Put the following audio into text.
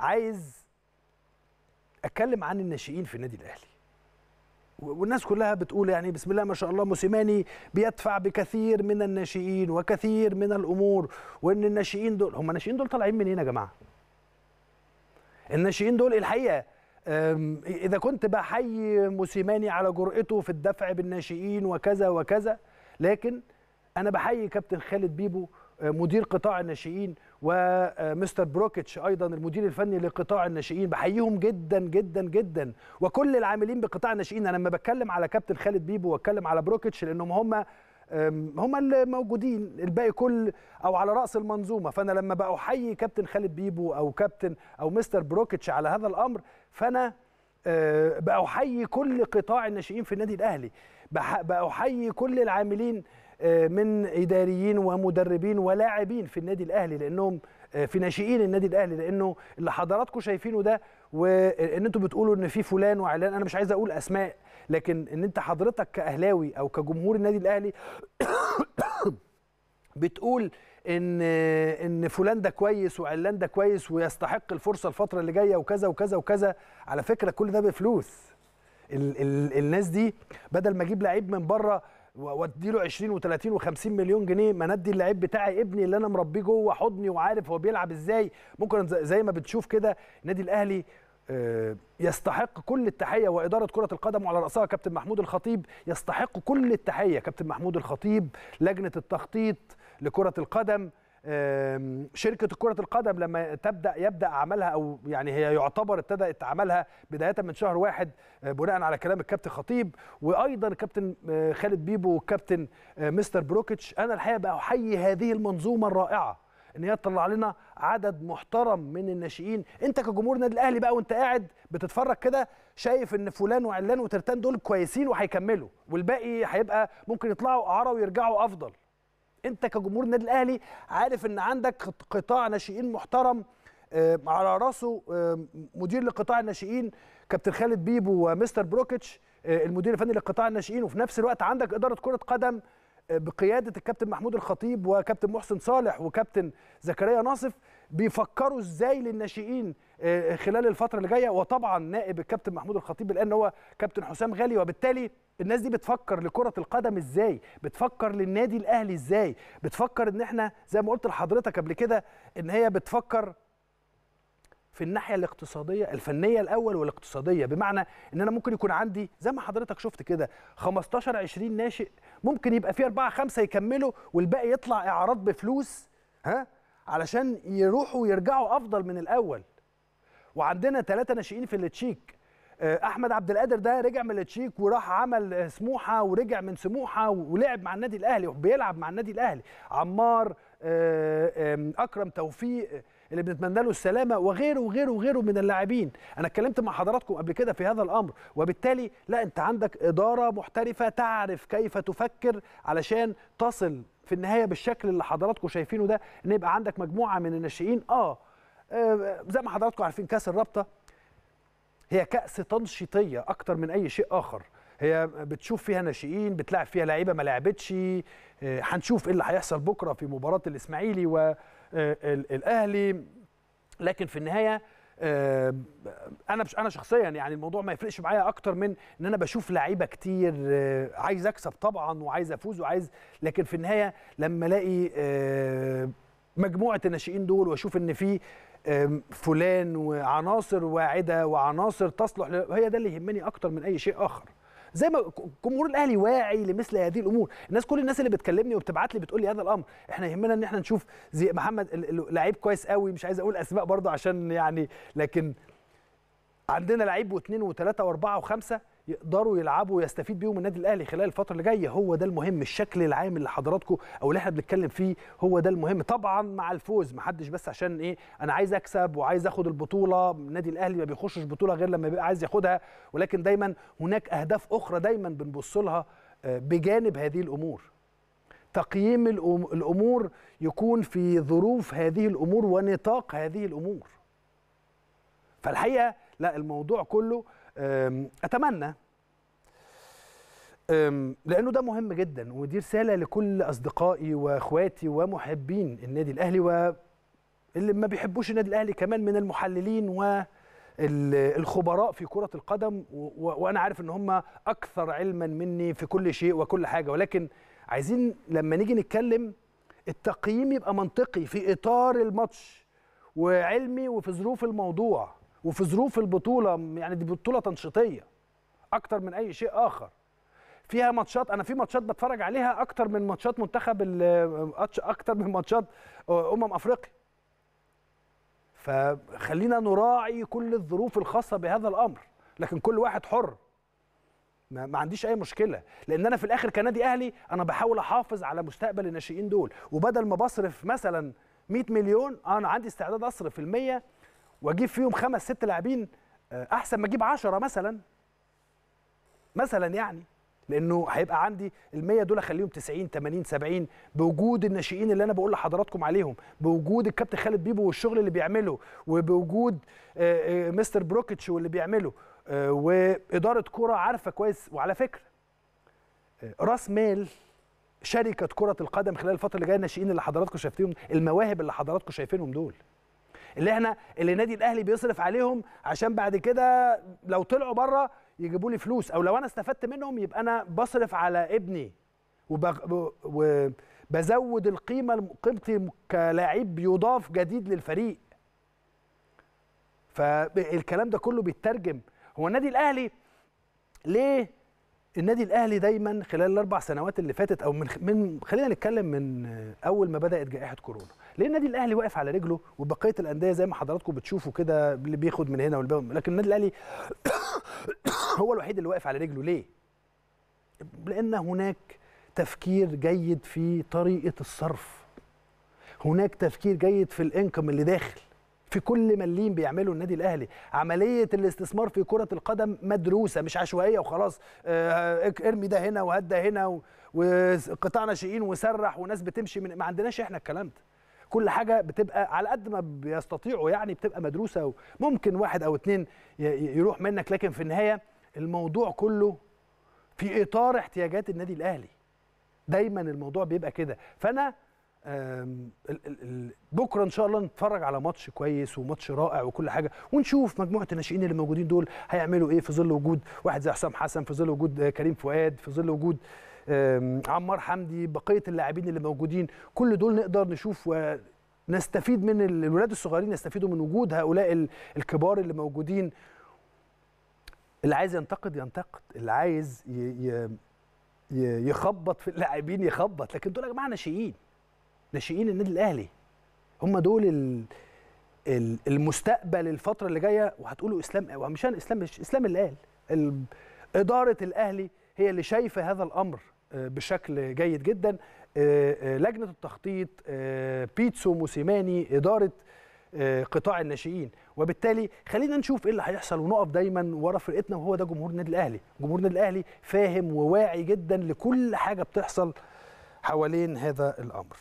عايز أتكلم عن الناشئين في النادي الأهلي. والناس كلها بتقول يعني بسم الله ما شاء الله موسيماني بيدفع بكثير من الناشئين وكثير من الأمور وإن الناشئين دول هم الناشئين دول طالعين منين يا جماعة؟ الناشئين دول الحقيقة إذا كنت بحيي موسيماني على جرأته في الدفع بالناشئين وكذا وكذا لكن أنا بحيي كابتن خالد بيبو آه، مدير قطاع الناشئين ومستر بروكيتش أيضا المدير الفني لقطاع الناشئين بحييهم جدا جدا جدا. وكل العاملين بقطاع الناشئين أنا لما بتكلم على كابتن خالد بيبو وأتكلم على بروكيتش لأنهم هم هم اللي موجودين الباقي كل أو على رأس المنظومة. فأنا لما بأحيي كابتن خالد بيبو أو كابتن أو مستر بروكيتش على هذا الأمر فأنا آه، بأحيي كل قطاع الناشئين في النادي الأهلي. بح- بأحيي كل العاملين من إداريين ومدربين ولاعبين في النادي الأهلي لأنهم آه، في ناشئين النادي الأهلي لأنه اللي حضراتكم شايفينه ده وان أنتوا بتقولوا إن في فلان وعلان أنا مش عايز أقول أسماء لكن إن انت حضرتك كأهلاوي أو كجمهور النادي الأهلي بتقول إن إن فلان ده كويس وعلان ده كويس ويستحق الفرصة الفترة اللي جاية وكذا وكذا وكذا على فكرة كل ده بفلوس. ال ال الناس دي بدل ما أجيب لعيب من بره وادي له 20 و30 و50 مليون جنيه ما ندي اللعيب بتاعي ابني اللي أنا مربيه جوه حضني وعارف هو بيلعب إزاي. ممكن زي ما بتشوف كده النادي الاهلي آه، يستحق كل التحية وإدارة كرة القدم وعلى رأسها كابتن محمود الخطيب يستحق كل التحية كابتن محمود الخطيب. لجنة التخطيط لكرة القدم شركة كرة القدم لما تبدا يبدأ عملها أو يعني هي يعتبر ابتدأت عملها بداية من شهر واحد آه، بناء على كلام الكابتن خطيب وأيضا الكابتن آه، خالد بيبو والكابتن آه، مستر بروكيتش أنا الحقيقة بقى احيي هذه المنظومة الرائعة إن هي تطلع لنا عدد محترم من الناشئين. أنت كجمهور النادي الأهلي بقى وأنت قاعد بتتفرج كده شايف إن فلان وعلان وترتان دول كويسين وهيكملوا والباقي هيبقى ممكن يطلعوا اعاره ويرجعوا أفضل. انت كجمهور النادي الاهلي عارف ان عندك قط- قطاع ناشئين محترم آه، على راسه آه، مدير لقطاع الناشئين كابتن خالد بيبو ومستر بروكيتش آه، المدير الفني لقطاع الناشئين وفي نفس الوقت عندك إدارة كرة قدم بقيادة الكابتن محمود الخطيب وكابتن محسن صالح وكابتن زكريا ناصف بيفكروا إزاي للناشئين خلال الفترة اللي جاية. وطبعا نائب الكابتن محمود الخطيب لأن هو كابتن حسام غالي. وبالتالي الناس دي بتفكر لكرة القدم إزاي؟ بتفكر للنادي الأهلي إزاي؟ بتفكر إن إحنا زي ما قلت لحضرتك قبل كده إن هي بتفكر في الناحية الاقتصادية الفنية الأول والاقتصادية. بمعنى إن أنا ممكن يكون عندي زي ما حضرتك شفت كده 15 20 ناشئ ممكن يبقى في 4 5 يكملوا والباقي يطلع إعارات بفلوس ها؟ علشان يروحوا ويرجعوا أفضل من الأول. وعندنا ثلاثة ناشئين في التشيك آه، أحمد عبد القادر ده رجع من التشيك وراح عمل آه، سموحة ورجع من سموحة ولعب مع النادي الأهلي وبيلعب مع النادي الأهلي. عمار آه، أكرم توفيق اللي بنتمنى له السلامة وغيره وغيره وغيره من اللاعبين. أنا اتكلمت مع حضراتكم قبل كده في هذا الأمر وبالتالي لا أنت عندك إدارة محترفة تعرف كيف تفكر علشان تصل في النهاية بالشكل اللي حضراتكم شايفينه ده إن يبقى عندك مجموعة من الناشئين. آه زي ما حضراتكم عارفين كأس الرابطة هي كأس تنشيطية أكتر من أي شيء آخر. هي بتشوف فيها ناشئين بتلعب فيها لعيبة ما لعبتش. آه، هنشوف إيه اللي هيحصل بكرة في مباراة الإسماعيلي والأهلي لكن في النهاية آه، أنا أنا شخصيا يعني الموضوع ما يفرقش معايا أكتر من إن أنا بشوف لعيبة كتير آه، عايز أكسب طبعا وعايز أفوز وعايز. لكن في النهاية لما ألاقي آه، مجموعة الناشئين دول وأشوف إن في فلان وعناصر واعدة وعناصر تصلح هي ده اللي يهمني أكتر من أي شيء آخر. زي ما جمهور الأهلي واعي لمثل هذه الأمور. الناس كل الناس اللي بتكلمني وبتبعت لي بتقول لي هذا الأمر. إحنا يهمنا إن إحنا نشوف زي محمد لعيب كويس قوي مش عايز أقول أسماء برضه عشان يعني لكن عندنا لعيب واثنين وثلاثة وأربعة وخمسة يقدروا يلعبوا ويستفيد بيهم النادي الأهلي خلال الفترة اللي جاية. هو ده المهم الشكل العام اللي حضراتكم أو اللي إحنا بنتكلم فيه هو ده المهم. طبعا مع الفوز محدش بس عشان إيه أنا عايز أكسب وعايز آخد البطولة. النادي الأهلي ما بيخشش بطولة غير لما بيبقى عايز ياخدها. ولكن دايما هناك أهداف أخرى دايما بنبص لها آه، بجانب هذه الأمور. تقييم الأمور يكون في ظروف هذه الأمور ونطاق هذه الأمور. فالحقيقة لا الموضوع كله أتمنى. لأنه ده مهم جدا ودي رسالة لكل أصدقائي وأخواتي ومحبين النادي الأهلي اللي ما بيحبوش النادي الأهلي كمان من المحللين والخبراء في كرة القدم وأنا عارف إن هم أكثر علما مني في كل شيء وكل حاجة ولكن عايزين لما نيجي نتكلم التقييم يبقى منطقي في إطار الماتش وعلمي وفي ظروف الموضوع. وفي ظروف البطولة يعني دي بطولة تنشيطية أكتر من أي شيء آخر. فيها ماتشات أنا في ماتشات بتفرج عليها أكتر من ماتشات منتخب أكتر من ماتشات أمم أفريقيا. فخلينا نراعي كل الظروف الخاصة بهذا الأمر لكن كل واحد حر. ما, ما عنديش أي مشكلة. لأن أنا في الآخر كنادي أهلي أنا بحاول أحافظ على مستقبل الناشئين دول. وبدل ما بصرف مثلا 100 مليون أنا عندي استعداد أصرف ال 100 واجيب فيهم خمس ست لاعبين احسن ما أجيب 10 مثلا. مثلا يعني لأنه هيبقى عندي ال 100 دول أخليهم 90 80 70 بوجود الناشئين اللي أنا بقول لحضراتكم عليهم بوجود الكابتن خالد بيبو والشغل اللي بيعمله وبوجود مستر بروكيتش واللي بيعمله وإدارة كرة عارفة كويس. وعلى فكرة راس مال شركة كرة القدم خلال الفترة اللي جاية الناشئين اللي حضراتكم شايفينهم المواهب اللي حضراتكم شايفينهم دول. اللي إحنا اللي النادي الاهلي بيصرف عليهم عشان بعد كده لو طلعوا بره يجيبوا لي فلوس. أو لو أنا استفدت منهم يبقى أنا بصرف على ابني. وبزود القيمة قيمتي كلاعب يضاف جديد للفريق. فالكلام ده كله بيترجم. هو النادي الاهلي ليه النادي الاهلي دايما خلال الأربع سنوات اللي فاتت أو من من خلينا نتكلم من أول ما بدأت جائحة كورونا. ليه النادي الأهلي واقف على رجله وبقية الأندية زي ما حضراتكم بتشوفوا كده اللي بياخد من هنا واللي لكن النادي الأهلي هو الوحيد اللي واقف على رجله. ليه؟ لأن هناك تفكير جيد في طريقة الصرف. هناك تفكير جيد في الإنكم اللي داخل. في كل مليم بيعمله النادي الأهلي. عملية الاستثمار في كرة القدم مدروسة مش عشوائية وخلاص. ارمي ده هنا وهات ده هنا وقطاع ناشئين وسرح وناس بتمشي من ما عندناش إحنا الكلام ده. كل حاجة بتبقى على قد ما بيستطيعوا يعني بتبقى مدروسة وممكن واحد أو اتنين يروح منك لكن في النهاية الموضوع كله في إطار احتياجات النادي الأهلي. دايما الموضوع بيبقى كده. فأنا بكرة إن شاء الله نتفرج على ماتش كويس وماتش رائع وكل حاجة ونشوف مجموعة الناشئين اللي موجودين دول هيعملوا إيه في ظل وجود واحد زي حسام حسن في ظل وجود كريم فؤاد في ظل وجود عمار حمدي بقية اللاعبين اللي موجودين كل دول نقدر نشوف ونستفيد من الولاد الصغيرين يستفيدوا من وجود هؤلاء الكبار اللي موجودين. اللي عايز ينتقد ينتقد. اللي عايز يخبط في اللاعبين يخبط. لكن دول يا جماعة ناشئين. ناشئين النادي الأهلي. هم دول المستقبل الفترة اللي جاية. وهتقولوا إسلام أنا إسلام مش إسلام اللي قال إدارة الأهلي هي اللي شايفة هذا الأمر. بشكل جيد جدا. لجنة التخطيط بيتسو موسيماني إدارة قطاع الناشئين. وبالتالي خلينا نشوف إيه اللي هيحصل ونقف دايما ورا فرقتنا وهو ده جمهور النادي الأهلي. جمهور النادي الأهلي فاهم وواعي جدا لكل حاجة بتحصل حوالين هذا الأمر.